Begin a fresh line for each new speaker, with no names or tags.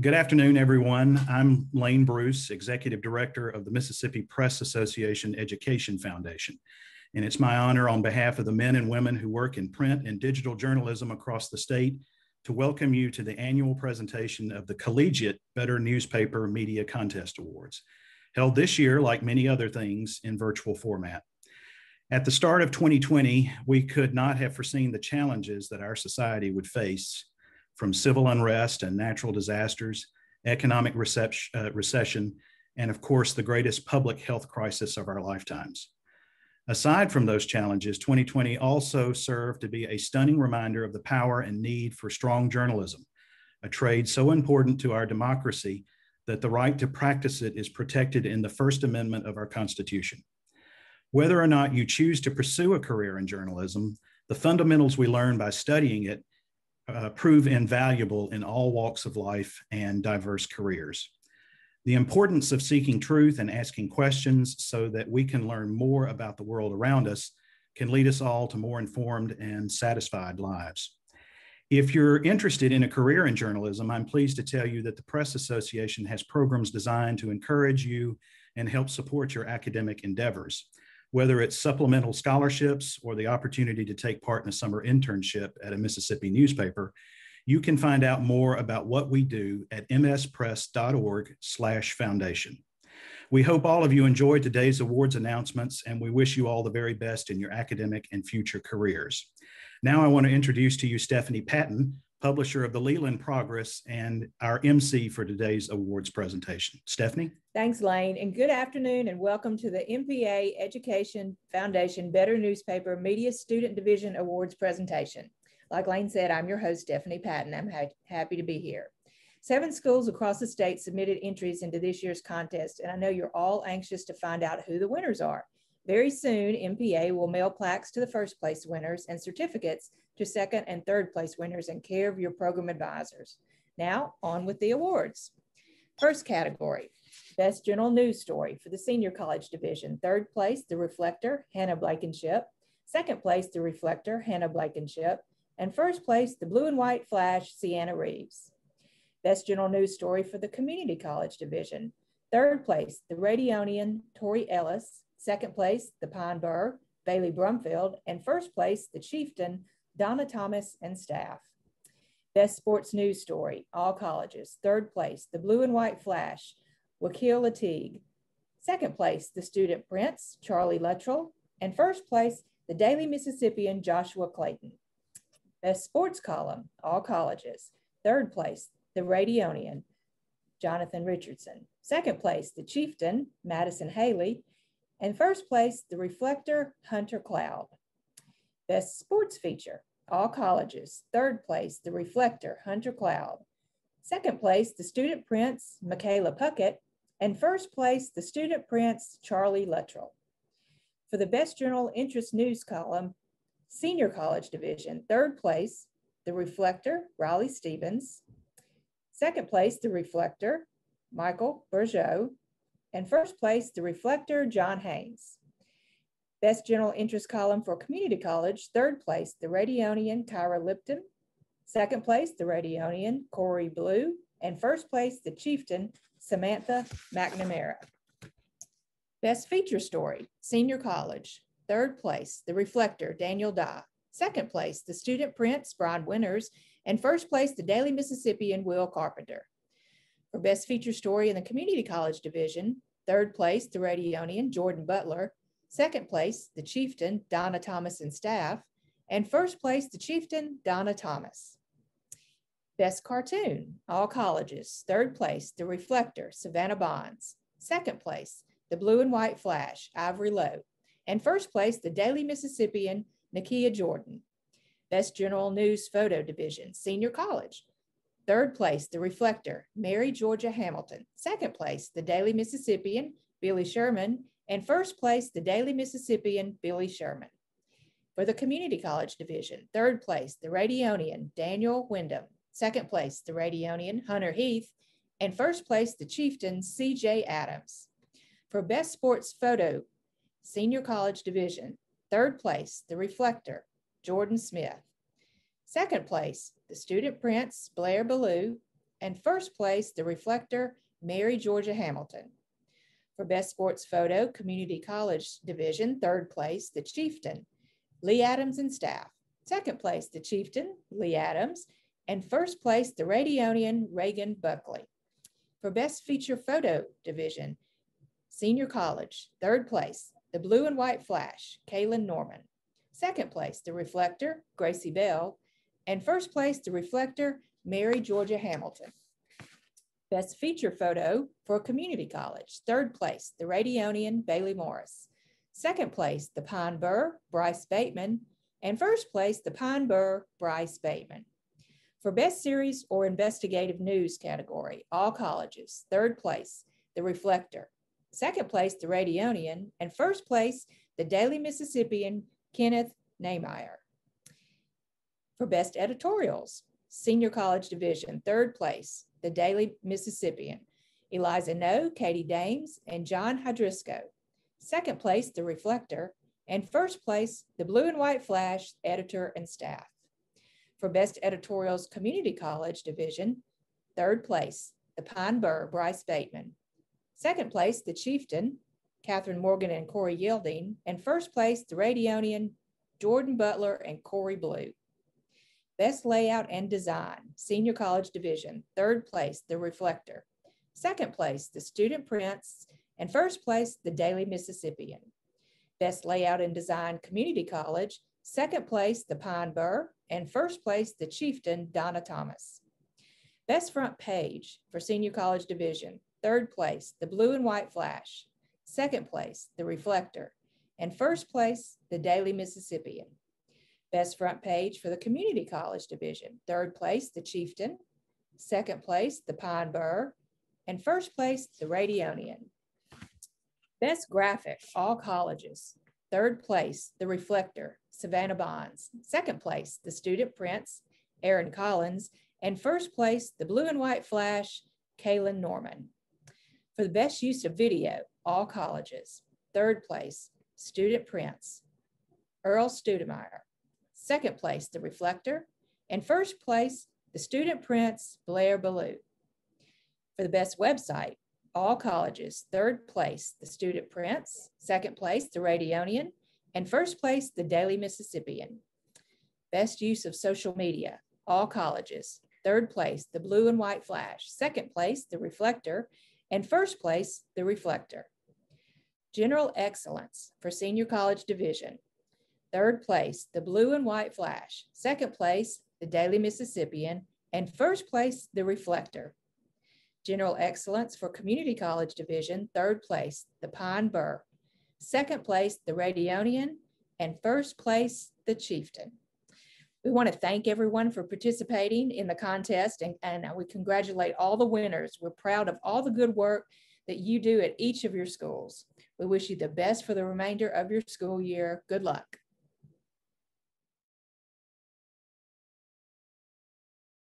Good afternoon, everyone. I'm Lane Bruce, Executive Director of the Mississippi Press Association Education Foundation. And it's my honor on behalf of the men and women who work in print and digital journalism across the state to welcome you to the annual presentation of the Collegiate Better Newspaper Media Contest Awards, held this year, like many other things, in virtual format. At the start of 2020, we could not have foreseen the challenges that our society would face from civil unrest and natural disasters, economic uh, recession, and of course, the greatest public health crisis of our lifetimes. Aside from those challenges, 2020 also served to be a stunning reminder of the power and need for strong journalism, a trade so important to our democracy that the right to practice it is protected in the First Amendment of our Constitution. Whether or not you choose to pursue a career in journalism, the fundamentals we learn by studying it uh, prove invaluable in all walks of life and diverse careers. The importance of seeking truth and asking questions so that we can learn more about the world around us can lead us all to more informed and satisfied lives. If you're interested in a career in journalism, I'm pleased to tell you that the Press Association has programs designed to encourage you and help support your academic endeavors whether it's supplemental scholarships or the opportunity to take part in a summer internship at a Mississippi newspaper, you can find out more about what we do at mspress.org slash foundation. We hope all of you enjoyed today's awards announcements and we wish you all the very best in your academic and future careers. Now I want to introduce to you Stephanie Patton, publisher of the Leland Progress and our MC for today's awards presentation. Stephanie?
Thanks, Lane, and good afternoon and welcome to the MPA Education Foundation Better Newspaper Media Student Division Awards presentation. Like Lane said, I'm your host, Stephanie Patton. I'm ha happy to be here. Seven schools across the state submitted entries into this year's contest, and I know you're all anxious to find out who the winners are. Very soon, MPA will mail plaques to the first place winners and certificates to second and third place winners in care of your program advisors. Now, on with the awards. First category, Best General News Story for the Senior College Division. Third place, The Reflector, Hannah Blankenship. Second place, The Reflector, Hannah Blankenship. And first place, The Blue and White Flash, Sienna Reeves. Best General News Story for the Community College Division. Third place, The Radionian, Tori Ellis. Second place, The Pine Burr, Bailey Brumfield. And first place, The Chieftain, Donna Thomas and staff. Best Sports News Story, all colleges. Third place, The Blue and White Flash, Wakil Latig. Second place, The Student Printz, Charlie Luttrell. And first place, The Daily Mississippian, Joshua Clayton. Best Sports Column, all colleges. Third place, The Radionian, Jonathan Richardson. Second place, The Chieftain, Madison Haley. And first place, The Reflector, Hunter Cloud. Best Sports Feature, all colleges. Third place, The Reflector, Hunter Cloud. Second place, The Student Printz, Michaela Puckett. And first place, The Student Printz, Charlie Luttrell. For the Best General Interest News column, Senior College Division, third place, The Reflector, Riley Stevens. Second place, The Reflector, Michael Bergeau. And first place, The Reflector, John Haynes. Best General Interest column for Community College, third place, the Radionian Kyra Lipton. Second place, the Radionian Corey Blue. And first place, the Chieftain Samantha McNamara. Best Feature Story, Senior College. Third place, The Reflector, Daniel Dye. Second place, The Student Printz, Brian Winters. And first place, The Daily Mississippian, Will Carpenter. For Best Feature Story in the Community College Division, third place, The Radionian, Jordan Butler. Second place, the chieftain, Donna Thomas and staff. And first place, the chieftain, Donna Thomas. Best cartoon, all colleges. Third place, The Reflector, Savannah Bonds. Second place, The Blue and White Flash, Ivory Lowe. And first place, the Daily Mississippian, Nakia Jordan. Best General News Photo Division, Senior College. Third place, The Reflector, Mary Georgia Hamilton. Second place, the Daily Mississippian, Billy Sherman and first place, the Daily Mississippian, Billy Sherman. For the Community College Division, third place, the Radionian, Daniel Wyndham. Second place, the Radionian, Hunter Heath. And first place, the Chieftain, CJ Adams. For Best Sports Photo, Senior College Division, third place, the Reflector, Jordan Smith. Second place, the Student Printz, Blair Ballou. and first place, the Reflector, Mary Georgia Hamilton. For Best Sports Photo, Community College Division, third place, the Chieftain, Lee Adams and staff. Second place, the Chieftain, Lee Adams, and first place, the Radionian, Reagan Buckley. For Best Feature Photo Division, Senior College, third place, the Blue and White Flash, Kaylin Norman. Second place, the Reflector, Gracie Bell, and first place, the Reflector, Mary Georgia Hamilton. Best Feature Photo for Community College, third place, the Radionian, Bailey Morris. Second place, the Pine Burr, Bryce Bateman, and first place, the Pine Burr, Bryce Bateman. For Best Series or Investigative News category, all colleges, third place, The Reflector. Second place, The Radionian, and first place, the Daily Mississippian, Kenneth Nehmeyer. For Best Editorials, Senior College Division, third place, The Daily Mississippian, Eliza No, Katie Dames, and John Hydrisco. Second place, The Reflector, and first place, the Blue and White Flash editor and staff. For Best Editorials Community College Division, third place, the Pine Burr, Bryce Bateman. Second place, the Chieftain, Catherine Morgan and Corey Yielding. And first place, the Radionian, Jordan Butler and Corey Blue. Best Layout and Design, Senior College Division, third place, The Reflector. Second place, The Student Printz, and first place, The Daily Mississippian. Best Layout and Design Community College, second place, the Pine Burr, and first place, the Chieftain, Donna Thomas. Best Front Page for Senior College Division, third place, the Blue and White Flash, second place, the Reflector, and first place, the Daily Mississippian. Best Front Page for the Community College Division, third place, the Chieftain, second place, the Pine Burr, and first place, the Radionian. Best Graphic, all colleges. Third place, The Reflector, Savannah Bonds. Second place, The Student Printz, Aaron Collins. And first place, The Blue and White Flash, Kaylin Norman. For the best use of video, all colleges. Third place, Student Printz, Earl Studemeyer. Second place, The Reflector. And first place, The Student Printz, Blair Ballou. For the best website, all colleges. Third place, the Student Printz. Second place, the Radionian. And first place, the Daily Mississippian. Best use of social media, all colleges. Third place, the Blue and White Flash. Second place, the Reflector. And first place, the Reflector. General Excellence for Senior College Division. Third place, the Blue and White Flash. Second place, the Daily Mississippian. And first place, the Reflector. General Excellence for Community College Division, third place, the Pine Burr. Second place, the Radionian, and first place, the Chieftain. We want to thank everyone for participating in the contest and, and we congratulate all the winners. We're proud of all the good work that you do at each of your schools. We wish you the best for the remainder of your school year. Good luck.